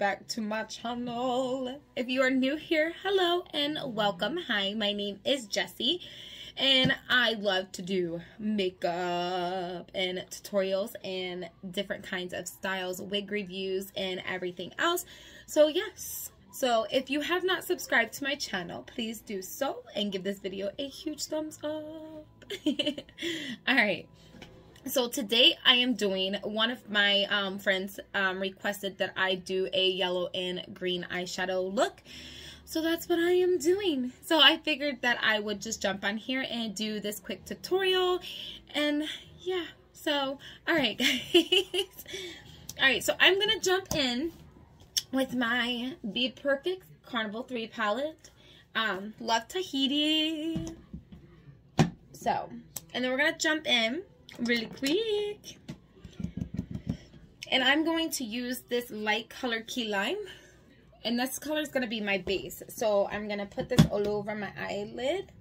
back to my channel. If you are new here, hello and welcome. Hi, my name is Jessie and I love to do makeup and tutorials and different kinds of styles, wig reviews and everything else. So yes, so if you have not subscribed to my channel, please do so and give this video a huge thumbs up. All right. So today I am doing, one of my um, friends um, requested that I do a yellow and green eyeshadow look. So that's what I am doing. So I figured that I would just jump on here and do this quick tutorial. And yeah, so all right guys. all right, so I'm going to jump in with my BPerfect Carnival 3 palette. Um, Love Tahiti. So, and then we're going to jump in really quick. And I'm going to use this light color key lime. And this color is going to be my base. So I'm going to put this all over my eyelid.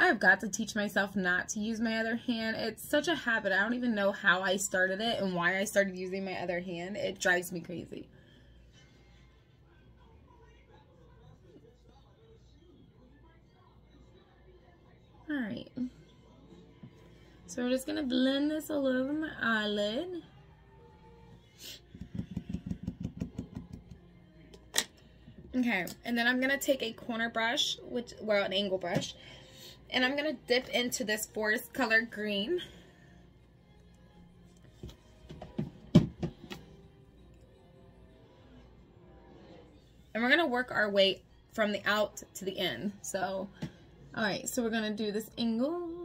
I've got to teach myself not to use my other hand. It's such a habit. I don't even know how I started it and why I started using my other hand. It drives me crazy. So we're just going to blend this all over my eyelid. Okay, and then I'm going to take a corner brush, which, well, an angle brush, and I'm going to dip into this forest color green. And we're going to work our way from the out to the in. So all right, so we're gonna do this angle.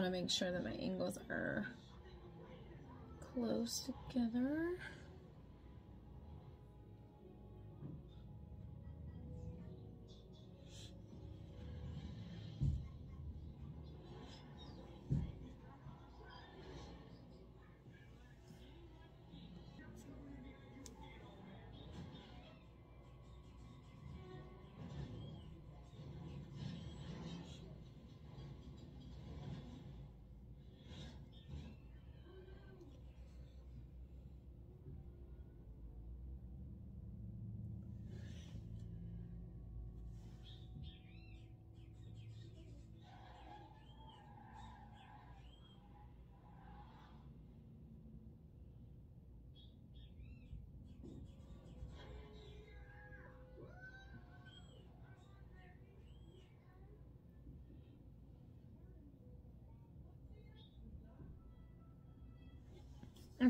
Want to make sure that my angles are close together.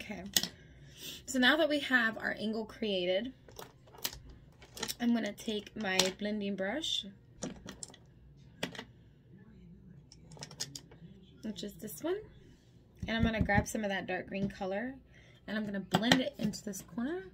Okay, so now that we have our angle created, I'm going to take my blending brush, which is this one, and I'm going to grab some of that dark green color, and I'm going to blend it into this corner.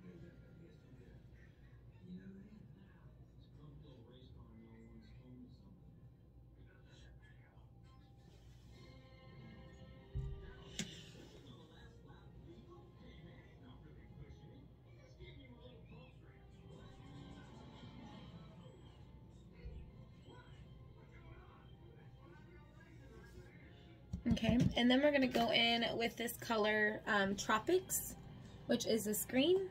Okay, and then we're going to go in with this color um, Tropics, which is this green.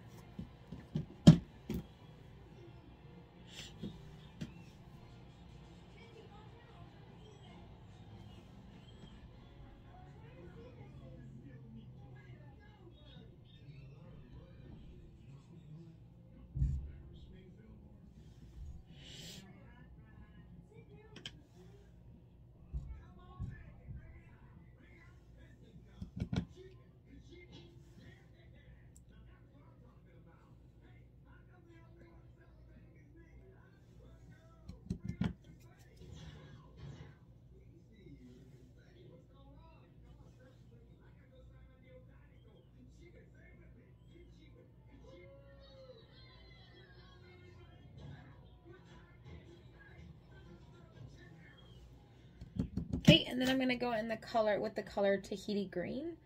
Okay, and then I'm going to go in the color with the color Tahiti Green.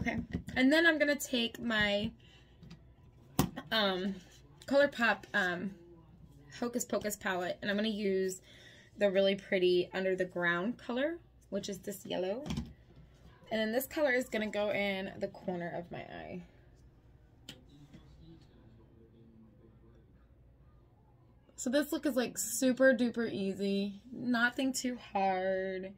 Okay, and then I'm gonna take my um, ColourPop um, Hocus Pocus palette, and I'm gonna use the really pretty Under the Ground color, which is this yellow. And then this color is gonna go in the corner of my eye. So this look is like super duper easy, nothing too hard.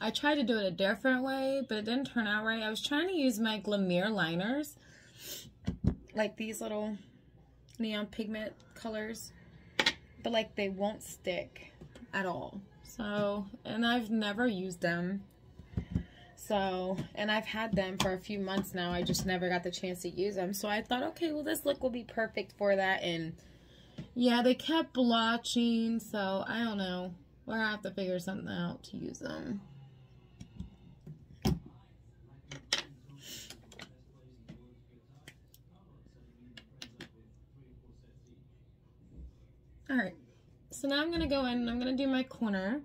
I tried to do it a different way, but it didn't turn out right. I was trying to use my Glamir liners, like these little neon pigment colors, but like they won't stick at all. So, and I've never used them. So, and I've had them for a few months now. I just never got the chance to use them. So I thought, okay, well, this look will be perfect for that. And yeah, they kept blotching. So I don't know. We'll have to figure something out to use them. All right, so now I'm to go in and I'm to do my corner.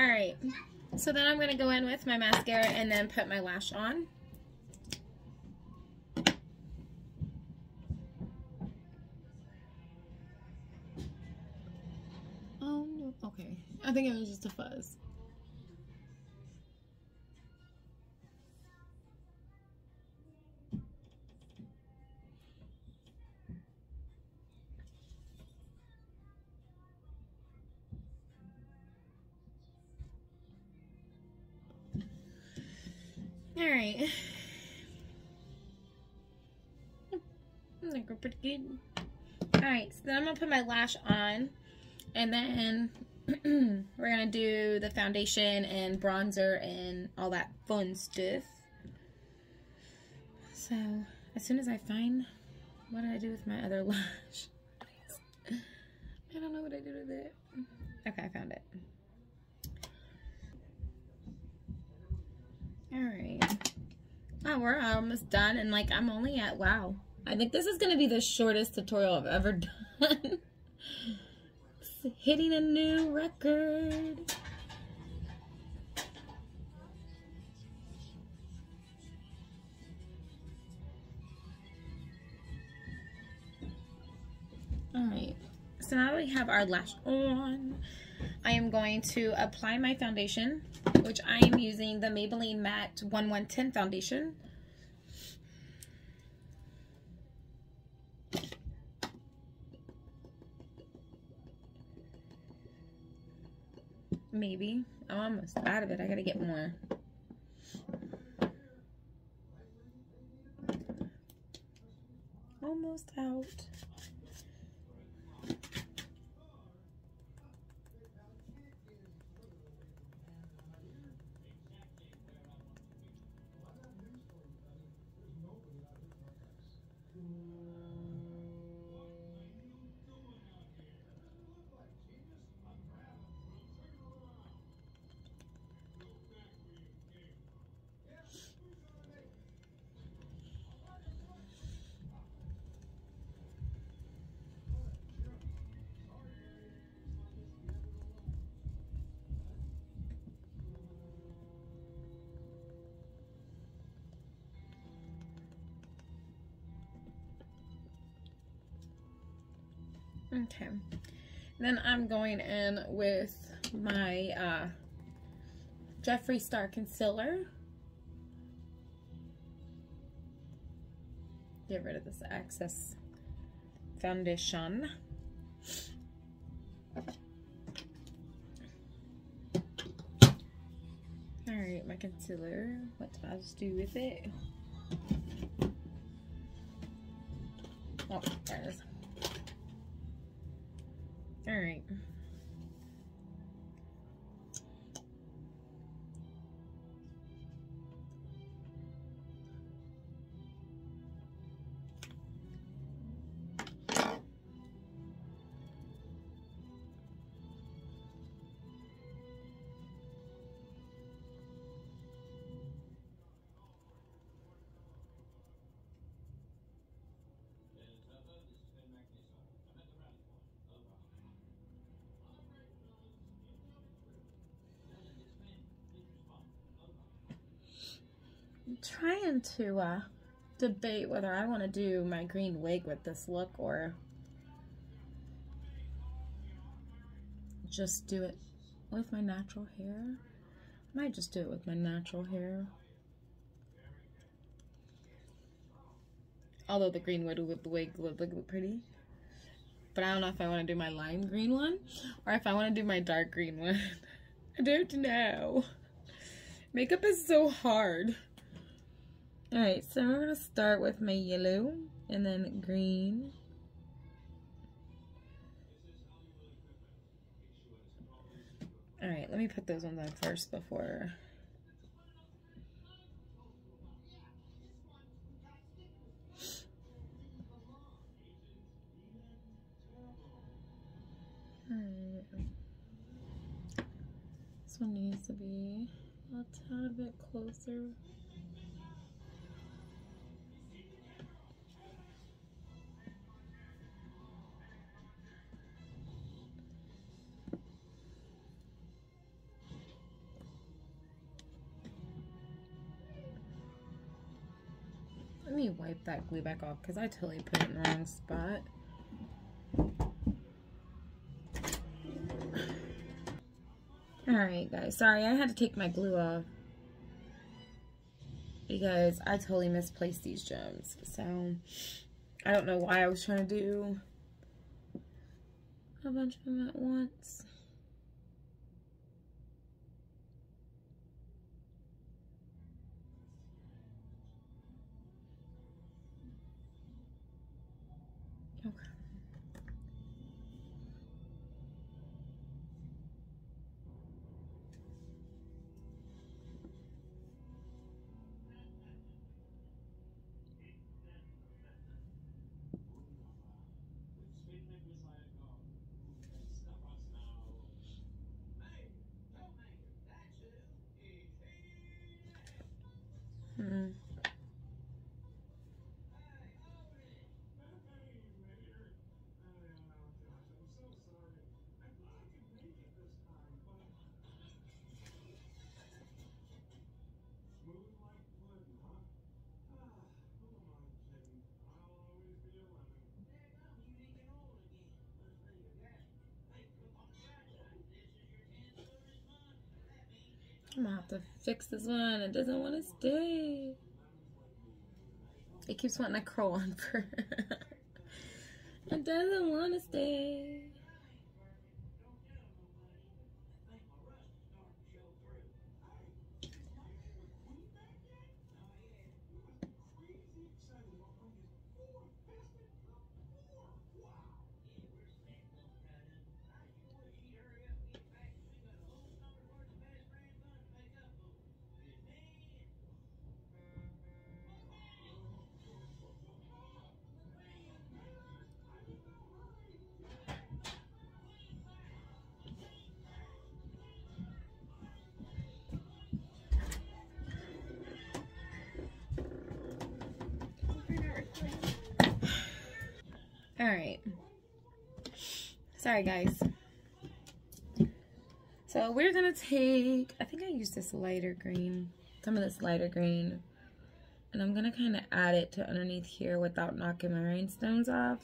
All right, so then I'm gonna go in with my mascara and then put my lash on. Um, okay. I think it was just a fuzz. Pretty good. All right, so then I'm gonna put my lash on and then we're gonna do the foundation and bronzer and all that fun stuff. So as soon as I find, what did I do with my other lash? I don't know what I did with it. Okay, I found it. All right. Oh, we're almost done. And like, I'm only at, wow. I think this is going to be the shortest tutorial I've ever done. Hitting a new record. All right. So now that we have our lash on. I am going to apply my foundation, which I am using the Maybelline Matte 1110 foundation. Maybe. Oh, I'm almost out of it. I gotta get more. Almost out. Okay. Then I'm going in with my uh, Jeffree Star Concealer. Get rid of this excess foundation. Alright, my concealer. What do I just do with it? Oh, there it is. All right. Trying to uh, debate whether I want to do my green wig with this look or just do it with my natural hair. I might just do it with my natural hair. Although the green wig wig would look pretty. But I don't know if I want to do my lime green one or if I want to do my dark green one. I don't know. Makeup is so hard. Alright, so we're going to start with my yellow and then green. Alright, let me put those ones on first before... This one needs to be a tad bit closer. Me wipe that glue back off because I totally put it in the wrong spot. Alright guys, sorry I had to take my glue off because I totally misplaced these gems. So, I don't know why I was trying to do a bunch of them at once. Okay. I'm gonna have to fix this one. It doesn't want to stay. It keeps wanting to curl on for. it doesn't want to stay. All right. Sorry, guys. So we're going to take, I think I used this lighter green, some of this lighter green. And I'm going to kind of add it to underneath here without knocking my rhinestones off.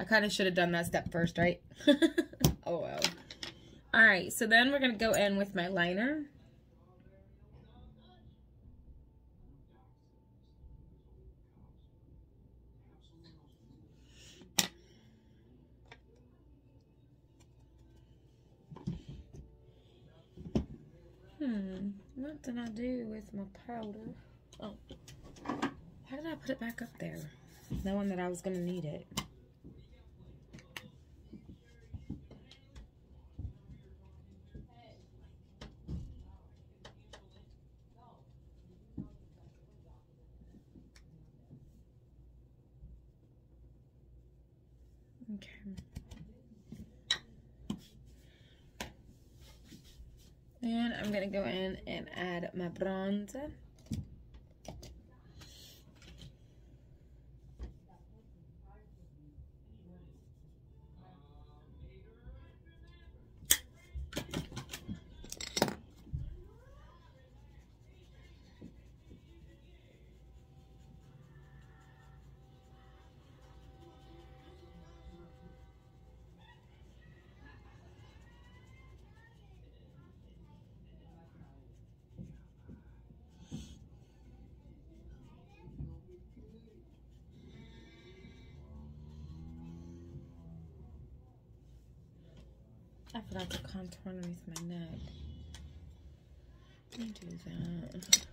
I kind of should have done that step first, right? oh, well. All right, so then we're going to go in with my liner. Hmm, what did I do with my powder? Oh, why did I put it back up there? Knowing that I was going to need it. Okay. And I'm to go in and add my bronzer. I forgot to contour underneath my neck. Let me do that.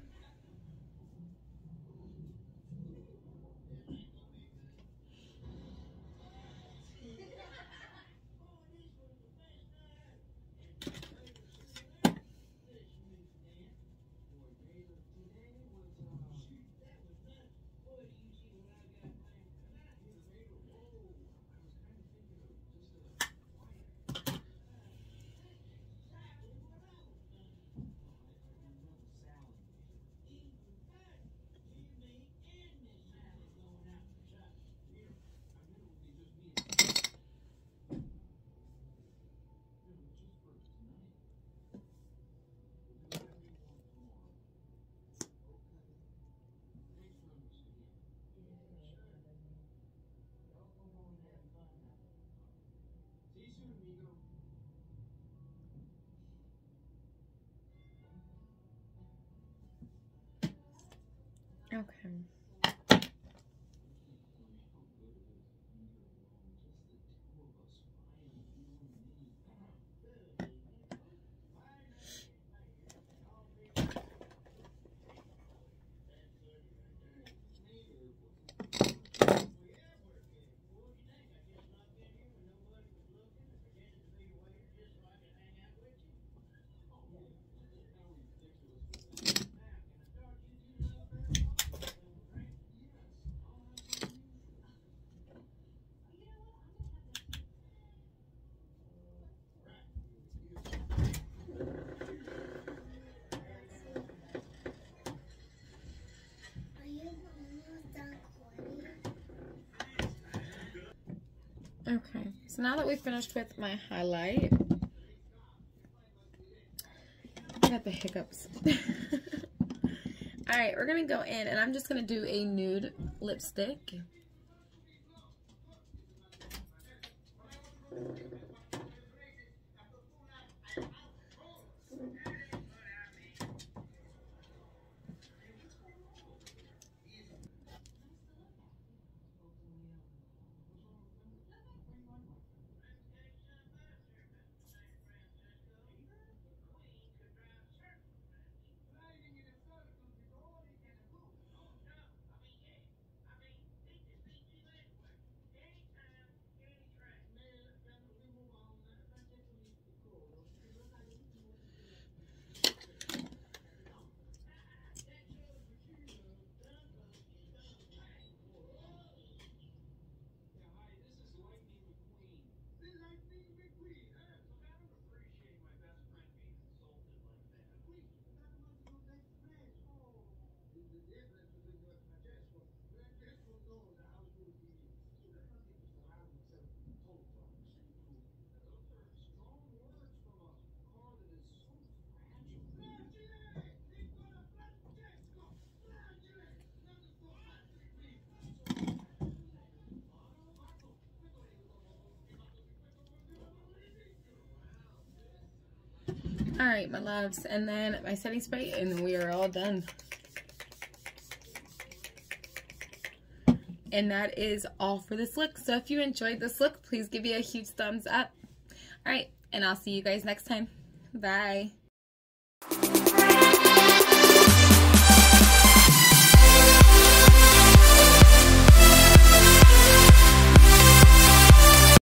Okay. Okay. So now that we've finished with my highlight, I got the hiccups. All right, we're gonna go in and I'm just gonna do a nude lipstick. All right, my loves. And then my setting spray, and we are all done. And that is all for this look. So if you enjoyed this look, please give me a huge thumbs up. All right, and I'll see you guys next time. Bye.